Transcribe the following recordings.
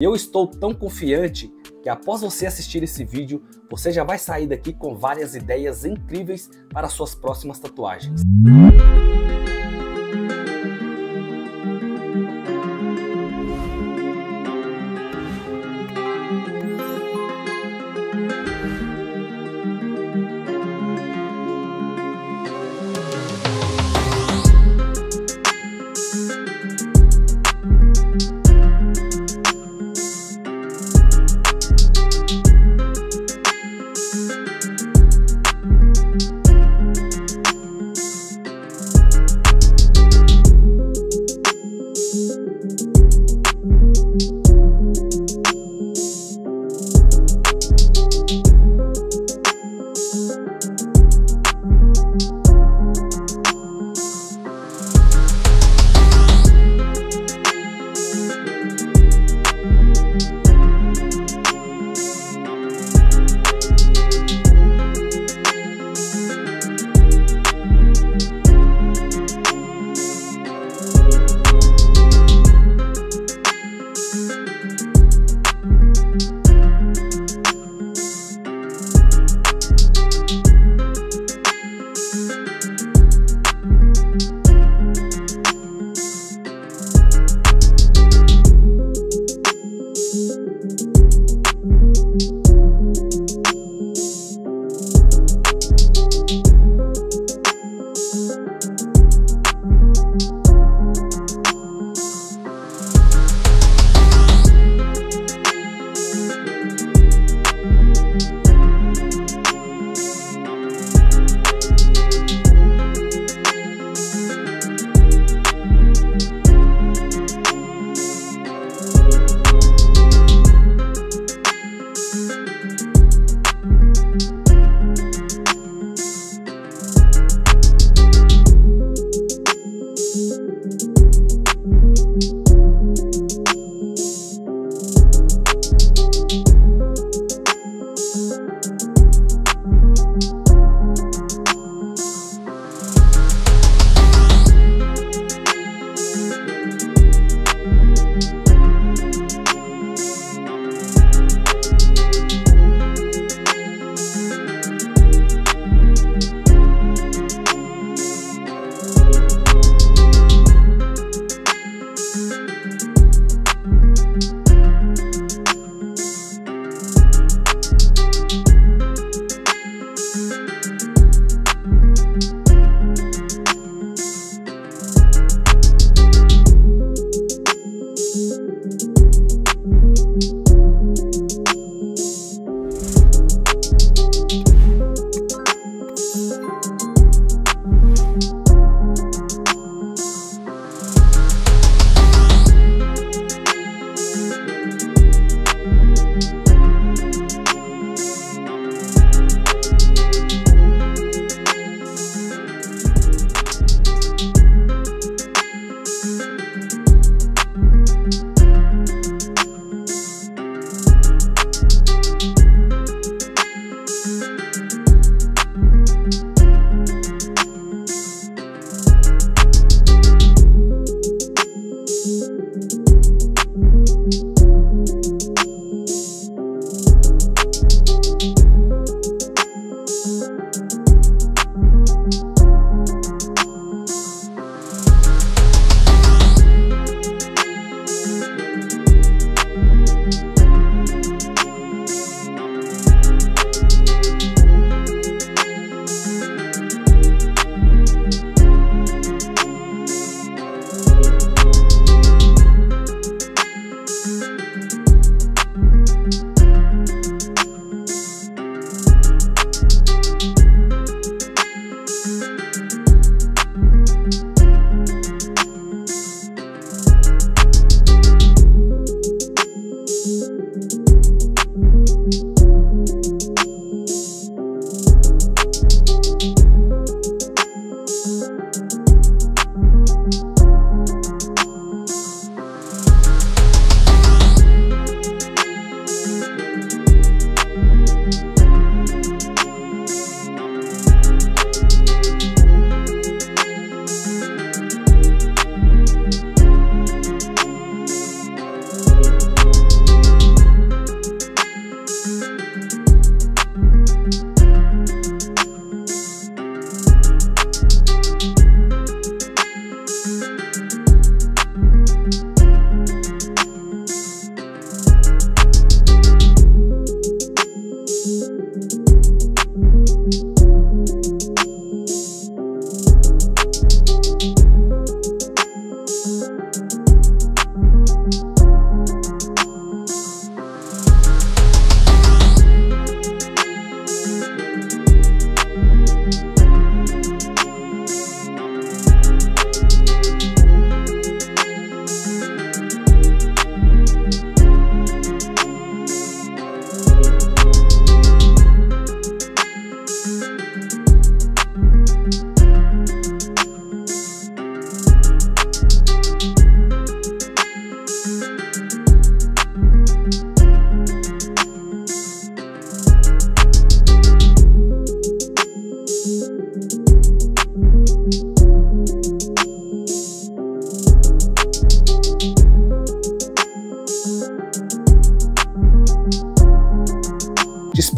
E eu estou tão confiante que após você assistir esse vídeo, você já vai sair daqui com várias ideias incríveis para suas próximas tatuagens.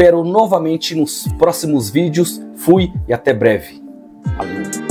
Espero novamente nos próximos vídeos. Fui e até breve. Valeu!